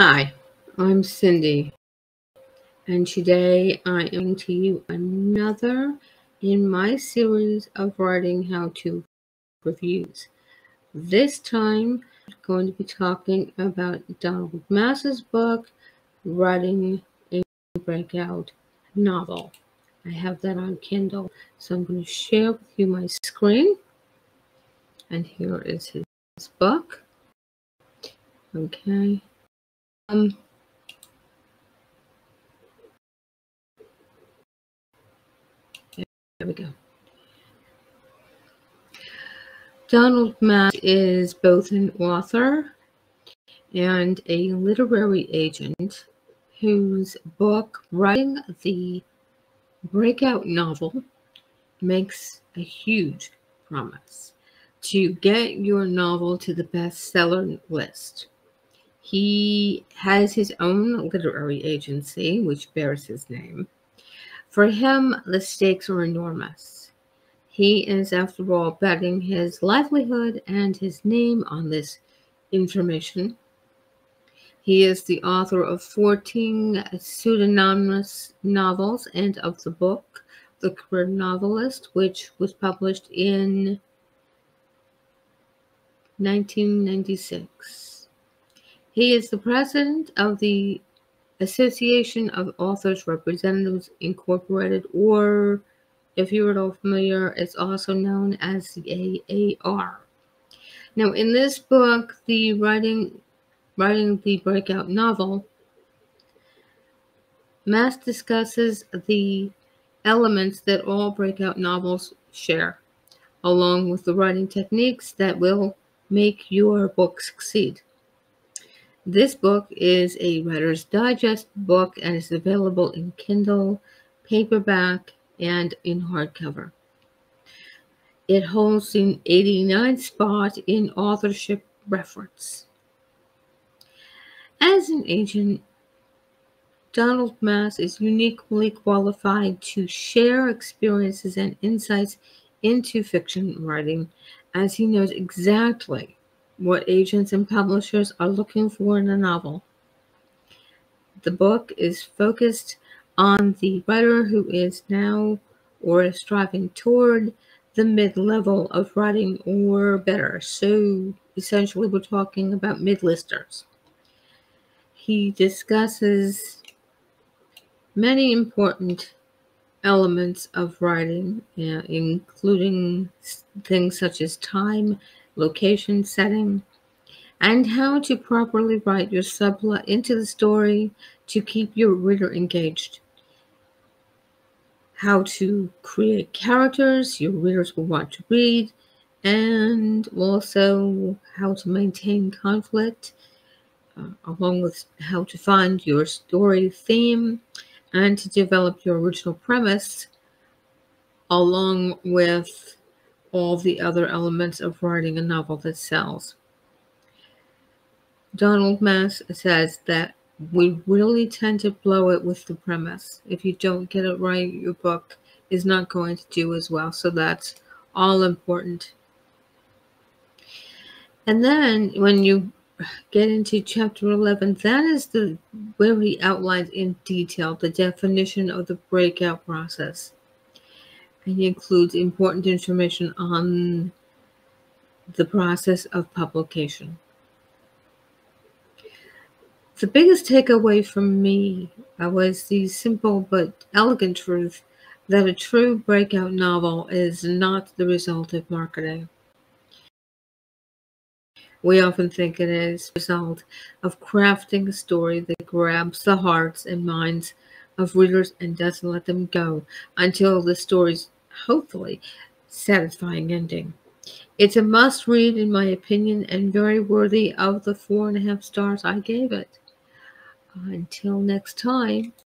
Hi, I'm Cyndi, and today I am to you another in my series of writing how to reviews. This time, I'm going to be talking about Donald Maass's book, Writing a Breakout Novel. I have that on Kindle, so I'm going to share with you my screen. And here is his book. Okay. Um, there we go. Donald Maass is both an author and a literary agent whose book, Writing the Breakout Novel, makes a huge promise to get your novel to the bestseller list. He has his own literary agency, which bears his name. For him, the stakes are enormous. He is, after all, betting his livelihood and his name on this information. He is the author of 14 pseudonymous novels and of the book, The Career Novelist, which was published in 1996. He is the president of the Association of Authors Representatives Incorporated, or if you're at all familiar, it's also known as the AAR. Now, in this book, the writing writing the breakout novel, Maass discusses the elements that all breakout novels share, along with the writing techniques that will make your book succeed. This book is a Writer's Digest book and is available in Kindle, paperback, and in hardcover. It holds an 89 spot in authorship reference. As an agent, Donald Maass is uniquely qualified to share experiences and insights into fiction writing as he knows exactly what agents and publishers are looking for in a novel. The book is focused on the writer who is now or is striving toward the mid level of writing or better. So essentially, we're talking about mid listers. He discusses many important elements of writing, uh, including things such as time location setting, and how to properly write your subplot into the story to keep your reader engaged. How to create characters your readers will want to read, and also how to maintain conflict, uh, along with how to find your story theme and to develop your original premise, along with all the other elements of writing a novel that sells. Donald Maass says that we really tend to blow it with the premise. If you don't get it right, your book is not going to do as well. So that's all important. And then when you get into chapter 11, that is the where he outlines in detail the definition of the breakout process and includes important information on the process of publication. The biggest takeaway from me was the simple but elegant truth that a true breakout novel is not the result of marketing. We often think it is the result of crafting a story that grabs the hearts and minds of readers and doesn't let them go until the story's hopefully satisfying ending. It's a must read, in my opinion, and very worthy of the four and a half stars I gave it. Until next time.